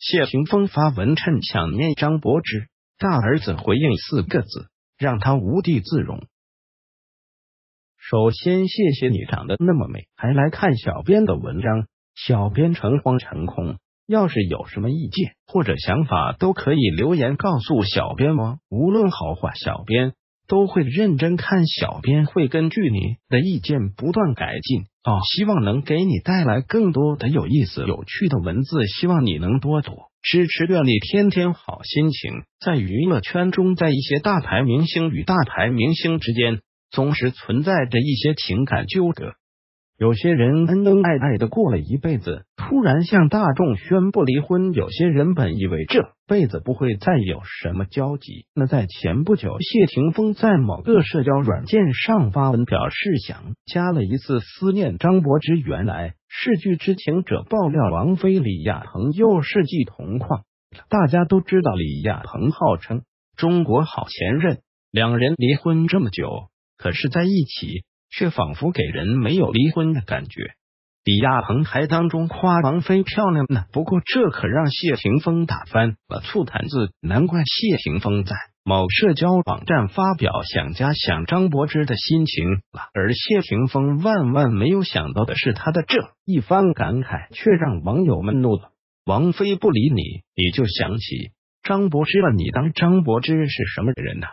谢霆锋发文趁想念张柏芝，大儿子回应四个字，让他无地自容。首先，谢谢你长得那么美，还来看小编的文章。小编诚惶诚恐，要是有什么意见或者想法，都可以留言告诉小编哦。无论好坏，小编都会认真看，小编会根据你的意见不断改进哦。希望能给你带来更多的有意思、有趣的文字，希望你能多多支持，愿你天天好心情。在娱乐圈中，在一些大牌明星与大牌明星之间。总是存在着一些情感纠葛，有些人恩恩爱爱的过了一辈子，突然向大众宣布离婚；有些人本以为这辈子不会再有什么交集。那在前不久，谢霆锋在某个社交软件上发文表示想加了一次思念张柏芝。原来是据知情者爆料，王菲李亚鹏又是继同框。大家都知道，李亚鹏号称中国好前任，两人离婚这么久。可是在一起，却仿佛给人没有离婚的感觉。李亚鹏还当中夸王菲漂亮呢，不过这可让谢霆锋打翻了醋坛子。难怪谢霆锋在某社交网站发表想家想张柏芝的心情了。而谢霆锋万万没有想到的是，他的这一番感慨却让网友们怒了。王菲不理你，你就想起张柏芝了？你当张柏芝是什么人呢？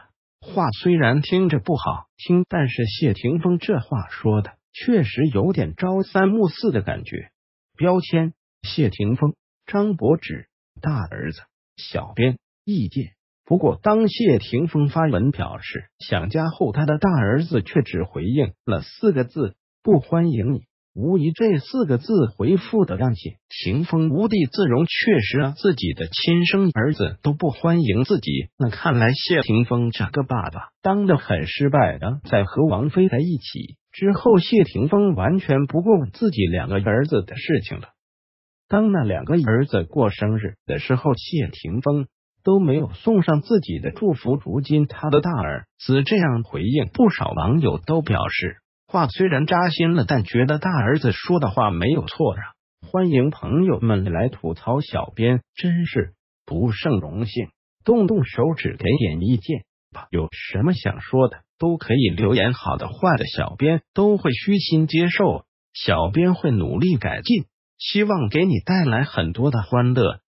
话虽然听着不好听，但是谢霆锋这话说的确实有点朝三暮四的感觉。标签：谢霆锋、张柏芝、大儿子、小编、意见。不过，当谢霆锋发文表示想加后，他的大儿子却只回应了四个字：不欢迎你。无疑，这四个字回复的让谢霆锋无地自容。确实啊，自己的亲生儿子都不欢迎自己，那看来谢霆锋这个爸爸当的很失败的。在和王菲在一起之后，谢霆锋完全不顾自己两个儿子的事情了。当那两个儿子过生日的时候，谢霆锋都没有送上自己的祝福。如今他的大儿子这样回应，不少网友都表示。话虽然扎心了，但觉得大儿子说的话没有错啊！欢迎朋友们来吐槽，小编真是不胜荣幸。动动手指给点意见吧，有什么想说的都可以留言，好的坏的，小编都会虚心接受，小编会努力改进，希望给你带来很多的欢乐。